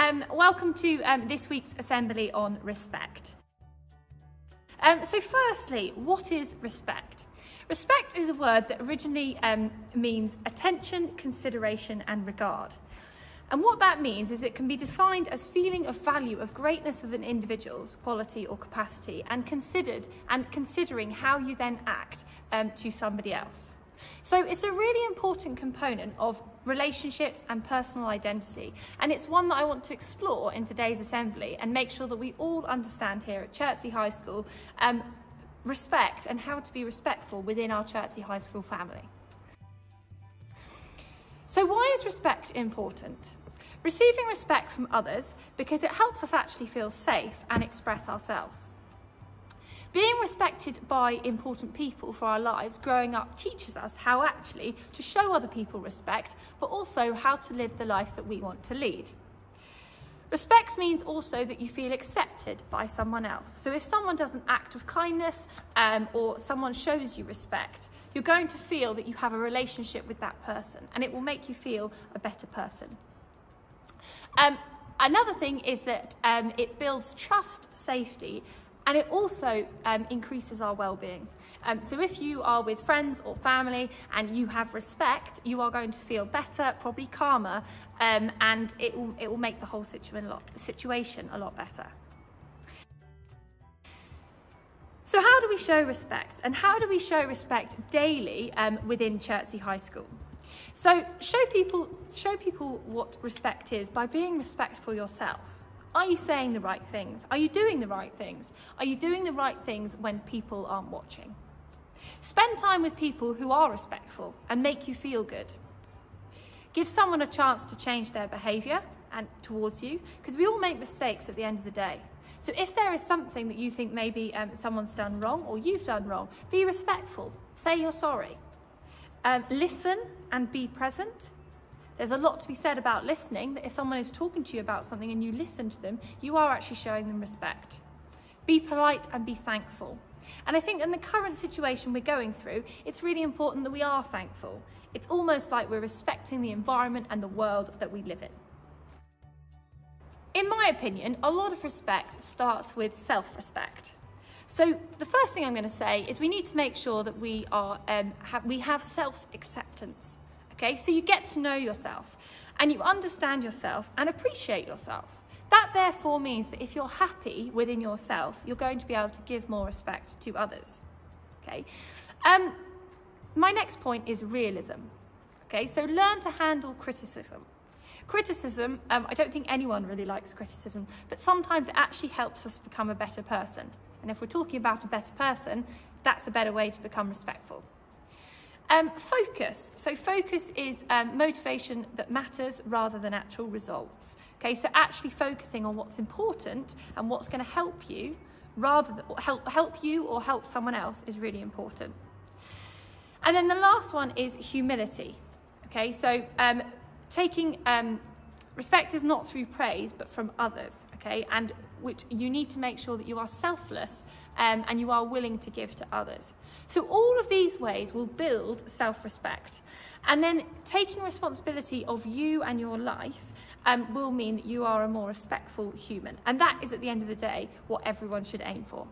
um, welcome to um, this week's assembly on respect. Um, so firstly, what is respect? Respect is a word that originally um, means attention, consideration and regard. And what that means is it can be defined as feeling of value of greatness of an individual's quality or capacity and considered and considering how you then act um, to somebody else. So it's a really important component of relationships and personal identity. And it's one that I want to explore in today's assembly and make sure that we all understand here at Chertsey High School um, respect and how to be respectful within our Chertsey High School family. So why is respect important? Receiving respect from others because it helps us actually feel safe and express ourselves. Being respected by important people for our lives growing up teaches us how actually to show other people respect, but also how to live the life that we want to lead. Respect means also that you feel accepted by someone else. So if someone does an act of kindness um, or someone shows you respect, you're going to feel that you have a relationship with that person and it will make you feel a better person. Um, another thing is that um, it builds trust, safety and it also um, increases our well-being. Um, so if you are with friends or family and you have respect, you are going to feel better, probably calmer, um, and it will, it will make the whole situation a, lot, situation a lot better. So how do we show respect? And how do we show respect daily um, within Chertsey High School? So show people, show people what respect is by being respectful yourself. Are you saying the right things? Are you doing the right things? Are you doing the right things when people aren't watching? Spend time with people who are respectful and make you feel good. Give someone a chance to change their behaviour and towards you, because we all make mistakes at the end of the day. So if there is something that you think maybe um, someone's done wrong or you've done wrong, be respectful. Say you're sorry. Um, listen and be present there's a lot to be said about listening, that if someone is talking to you about something and you listen to them, you are actually showing them respect. Be polite and be thankful. And I think in the current situation we're going through, it's really important that we are thankful. It's almost like we're respecting the environment and the world that we live in. In my opinion, a lot of respect starts with self-respect. So the first thing I'm going to say is we need to make sure that we, are, um, have, we have self-acceptance. Okay, so you get to know yourself and you understand yourself and appreciate yourself. That therefore means that if you're happy within yourself, you're going to be able to give more respect to others. Okay. Um, my next point is realism. Okay, so learn to handle criticism. Criticism, um, I don't think anyone really likes criticism, but sometimes it actually helps us become a better person. And if we're talking about a better person, that's a better way to become respectful. Um, focus. So focus is um, motivation that matters rather than actual results. Okay, so actually focusing on what's important and what's going to help you rather than help, help you or help someone else is really important. And then the last one is humility. Okay, so um, taking um, respect is not through praise but from others. Okay, and which you need to make sure that you are selfless um, and you are willing to give to others. So all of these ways will build self-respect. And then taking responsibility of you and your life um, will mean that you are a more respectful human. And that is, at the end of the day, what everyone should aim for.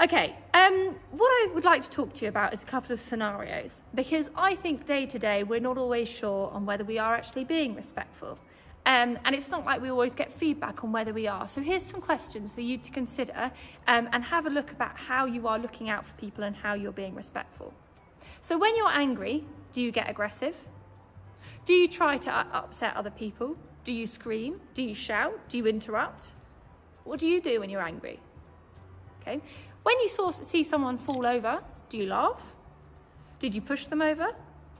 Okay, um, what I would like to talk to you about is a couple of scenarios because I think day to day we're not always sure on whether we are actually being respectful. Um, and it's not like we always get feedback on whether we are. So here's some questions for you to consider um, and have a look about how you are looking out for people and how you're being respectful. So when you're angry, do you get aggressive? Do you try to upset other people? Do you scream? Do you shout? Do you interrupt? What do you do when you're angry? Okay. When you saw, see someone fall over, do you laugh? Did you push them over?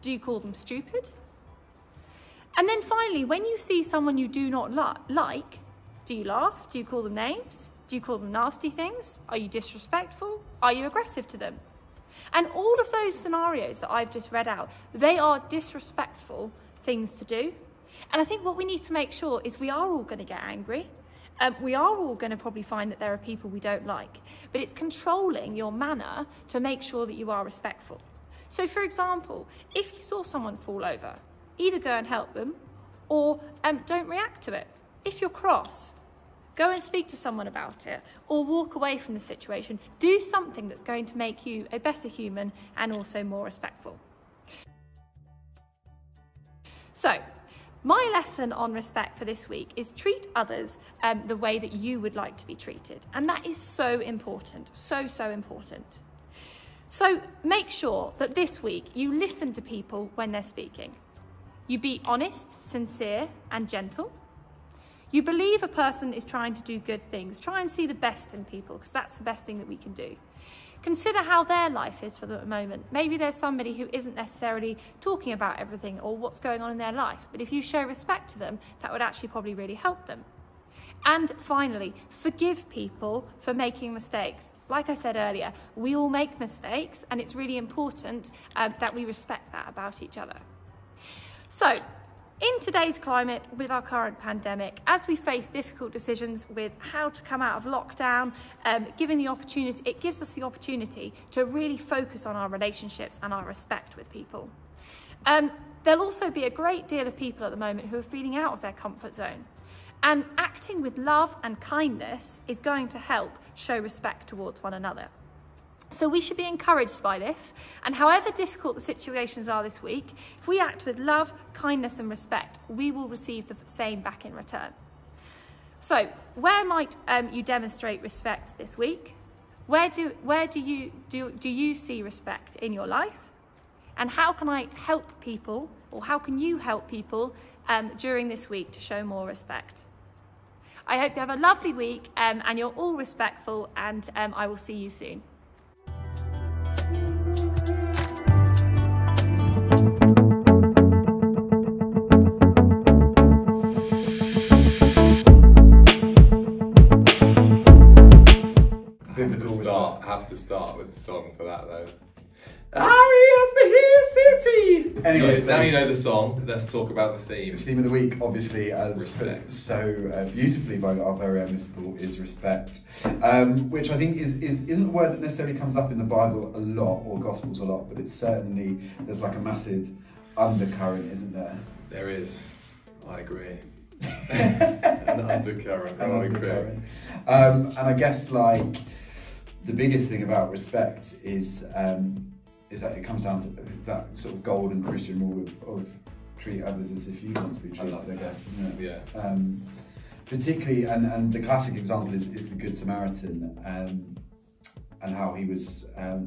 Do you call them stupid? And then finally, when you see someone you do not li like, do you laugh? Do you call them names? Do you call them nasty things? Are you disrespectful? Are you aggressive to them? And all of those scenarios that I've just read out, they are disrespectful things to do. And I think what we need to make sure is we are all going to get angry. Um, we are all going to probably find that there are people we don't like, but it's controlling your manner to make sure that you are respectful. So, for example, if you saw someone fall over, either go and help them or um, don't react to it. If you're cross, go and speak to someone about it or walk away from the situation. Do something that's going to make you a better human and also more respectful. So, my lesson on respect for this week is treat others um, the way that you would like to be treated. And that is so important, so, so important. So make sure that this week you listen to people when they're speaking. You be honest, sincere, and gentle. You believe a person is trying to do good things. Try and see the best in people because that's the best thing that we can do. Consider how their life is for the moment. Maybe there's somebody who isn't necessarily talking about everything or what's going on in their life, but if you show respect to them, that would actually probably really help them. And finally, forgive people for making mistakes. Like I said earlier, we all make mistakes, and it's really important um, that we respect that about each other. So, in today's climate, with our current pandemic, as we face difficult decisions with how to come out of lockdown, um, given the opportunity, it gives us the opportunity to really focus on our relationships and our respect with people. Um, there'll also be a great deal of people at the moment who are feeling out of their comfort zone. And acting with love and kindness is going to help show respect towards one another. So we should be encouraged by this, and however difficult the situations are this week, if we act with love, kindness and respect, we will receive the same back in return. So where might um, you demonstrate respect this week? Where do, where do, you, do, do you see respect in your life? And how can I help people, or how can you help people um, during this week to show more respect? I hope you have a lovely week um, and you're all respectful and um, I will see you soon. To start with the song for that though. City. Anyway, so- now you know the song. Let's talk about the theme. The theme. of the week, obviously, as Respect. so uh, beautifully by our very own Miss is respect, um, which I think is, is isn't a word that necessarily comes up in the Bible a lot or Gospels a lot, but it's certainly there's like a massive undercurrent, isn't there? There is. I agree. An undercurrent. An I agree. undercurrent. Um, and I guess like the biggest thing about respect is um, is that it comes down to that sort of golden Christian rule of, of treat others as if you want to be treated. love I, that. guess? Yeah. um, particularly and, and the classic example is, is the good samaritan um, and how he was um,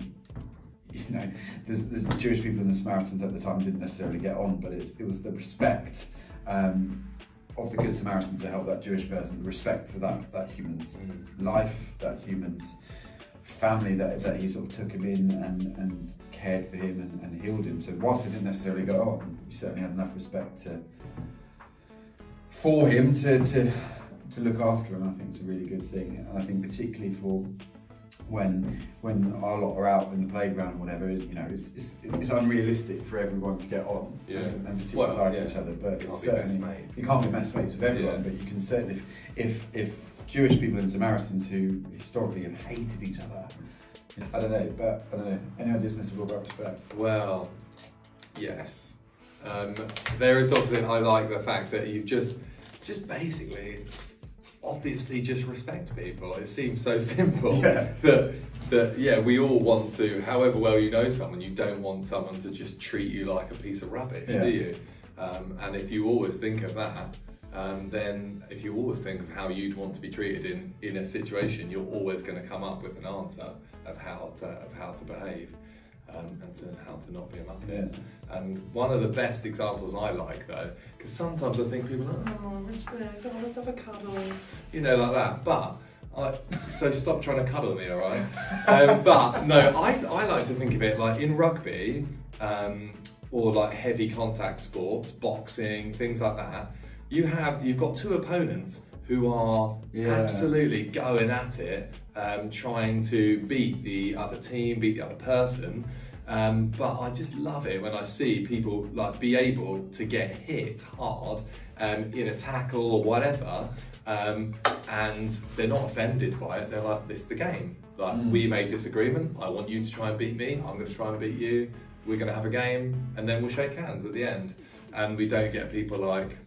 you know there's jewish people and the samaritans at the time didn't necessarily get on but it's, it was the respect um, of the good samaritan to help that jewish person the respect for that that human's Mm. life that human's family that, that he sort of took him in and, and cared for him and, and healed him so whilst it didn't necessarily go on he certainly had enough respect to for him to, to to look after him. I think it's a really good thing, and I think particularly for when when our lot are out in the playground or whatever, is you know it's, it's, it's unrealistic for everyone to get on Yeah. and, and particularly Well, like yeah. each other. But it's certainly you can't be best mates with everyone, Yeah. but you can certainly if if if Jewish people and Samaritans who historically have hated each other. I don't know, but I don't know. Any ideas, Mr. Will, about respect? Well, yes. Um, there is obviously, I like the fact that you've just, just basically, obviously just respect people. It seems so simple Yeah. that, that, yeah, we all want to, however well you know someone, you don't want someone to just treat you like a piece of rubbish, Yeah. do you? Um, and if you always think of that, um, then if you always think of how you'd want to be treated in, in a situation, you're always going to come up with an answer of how to, of how to behave um, and to, how to not be a muppet. And one of the best examples I like though, because sometimes I think people are, oh, respect, oh, let's have a cuddle, you know, like that. But I, so stop trying to cuddle me, all right? Um, but no, I, I like to think of it like in rugby um, or like heavy contact sports, boxing, things like that. You have you've got two opponents who are Yeah. absolutely going at it, um, trying to beat the other team, beat the other person. Um, but I just love it when I see people like be able to get hit hard um, in a tackle or whatever, um, and they're not offended by it. They're like, "This is the game. Like Mm. we made this agreement. I want you to try and beat me. I'm going to try and beat you. We're going to have a game, and then we'll shake hands at the end." And we don't get people like,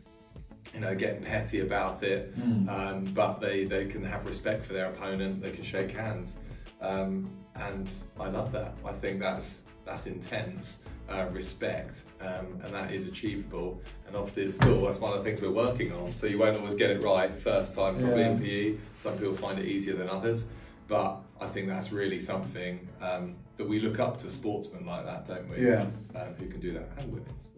you know, getting petty about it, Mm. um, but they, they can have respect for their opponent. They can shake hands, um, and I love that. I think that's that's intense uh, respect, um, and that is achievable. And obviously at school, that's one of the things we're working on. So you won't always get it right first time, probably in PE. Some people find it easier than others, but I think that's really something um, that we look up to sportsmen like that, don't we? Yeah. Um, who can do that, and women sportsmen.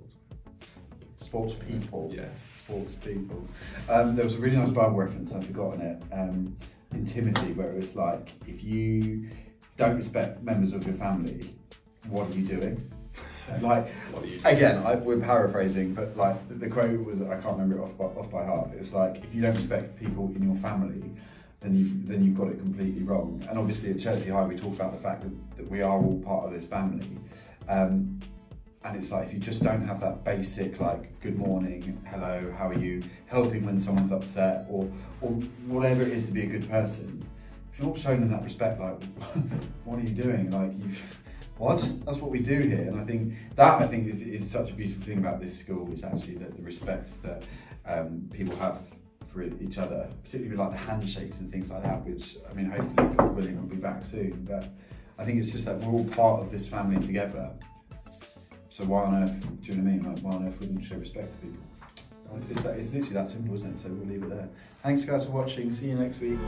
Sports people. Yes. Sports people. Um, there was a really nice Bible reference, I've forgotten it, um, in Timothy, where it was like, if you don't respect members of your family, what are you doing? Like, you? again, I, we're paraphrasing, but like the, the quote was, I can't remember it off by, off by heart. It was like, if you don't respect people in your family, then you then you've got it completely wrong. And obviously at Chertsey High, we talk about the fact that, that we are all part of this family. Um, and it's like if you just don't have that basic like good morning, hello, how are you, helping when someone's upset, or or whatever it is to be a good person. If you're not showing them that respect, like what are you doing? Like you, what? That's what we do here. And I think that I think is, is such a beautiful thing about this school is actually that the respect that um, people have for each other, particularly with like the handshakes and things like that. Which I mean, hopefully God willing, will be back soon. But I think it's just that we're all part of this family together. So why on earth, do you know what I mean? Like, why on earth wouldn't we show respect to people? It's, that, it's literally that simple, isn't it? So we'll leave it there. Thanks guys for watching. See you next week.